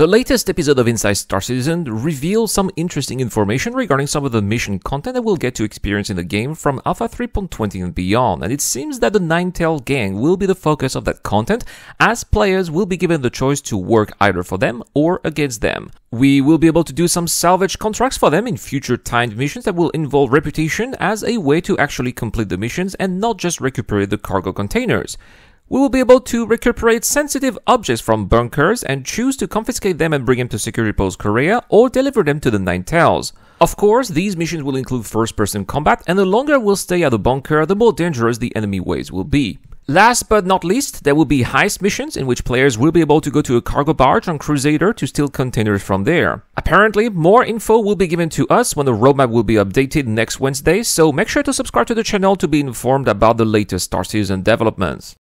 The latest episode of Inside Star Citizen reveals some interesting information regarding some of the mission content that we'll get to experience in the game from Alpha 3.20 and beyond, and it seems that the NineTails gang will be the focus of that content, as players will be given the choice to work either for them or against them. We will be able to do some salvage contracts for them in future timed missions that will involve reputation as a way to actually complete the missions and not just recuperate the cargo containers. We will be able to recuperate sensitive objects from bunkers and choose to confiscate them and bring them to Security Post Kareah or deliver them to the NineTails. Of course, these missions will include first person combat, and the longer we'll stay at the bunker, the more dangerous the enemy waves will be. Last but not least, there will be heist missions in which players will be able to go to a cargo barge on Crusader to steal containers from there. Apparently, more info will be given to us when the roadmap will be updated next Wednesday, so make sure to subscribe to the channel to be informed about the latest Star Citizen developments.